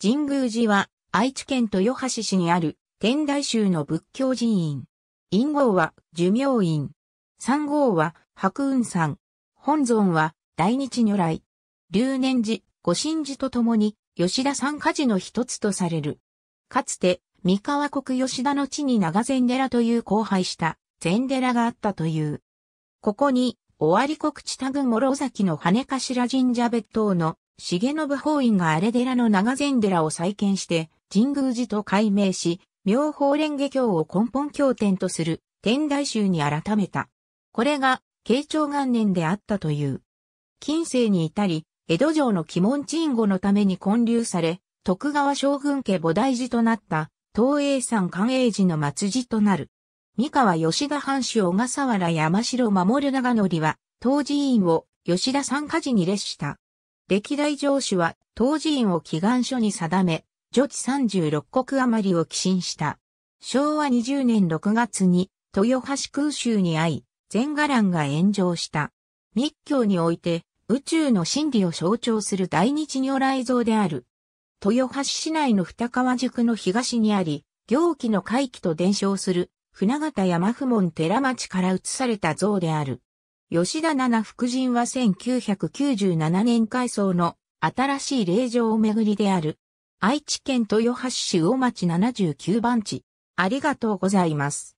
神宮寺は愛知県豊橋市にある天台宗の仏教寺院。陰号は寿命院。三号は白雲山。本尊は大日如来。龍年寺、御神寺と共に吉田三家寺の一つとされる。かつて三河国吉田の地に長禅寺という荒廃した禅寺があったという。ここに、尾張国地多郡諸崎の羽頭神社別当の重信法院があれ寺の長禅寺を再建して、神宮寺と改名し、妙法蓮華経を根本経典とする天台宗に改めた。これが、慶長元年であったという。近世に至り、江戸城の鬼門鎮護のために建立され、徳川将軍家菩提寺となった東映山寛永寺の末寺となる。三河吉田藩主小笠原山城守長則は、当寺院を吉田三家寺に列した。歴代上主は、当寺院を祈願書に定め、女地36国余りを寄進した。昭和20年6月に、豊橋空襲に遭い、全伽藍が炎上した。密教において、宇宙の真理を象徴する大日如来像である。豊橋市内の二川宿の東にあり、行基の回帰と伝承する船形山府門寺町から移された像である。吉田七福神は1997年改装の新しい霊場をめぐりである。愛知県豊橋市大町79番地。ありがとうございます。